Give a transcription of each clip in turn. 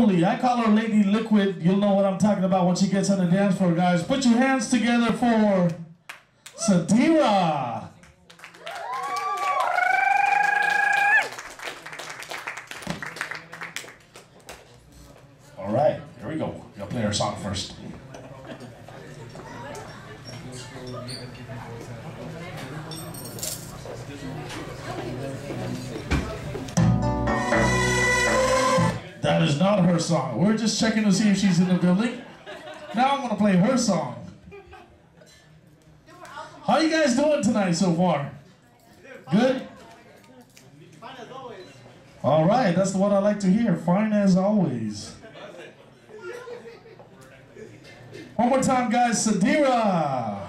I call her Lady Liquid. You'll know what I'm talking about when she gets on the dance floor, guys. Put your hands together for Sadira. All right, here we go. Gonna play our song first. That is not her song. We're just checking to see if she's in the building. Now I'm gonna play her song. How you guys doing tonight so far? Good? Fine as always. All right, that's what I like to hear. Fine as always. One more time, guys. Sadira.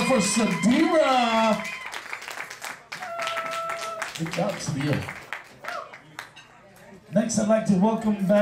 For Sadira. Good job, Sadira. Next, I'd like to welcome back.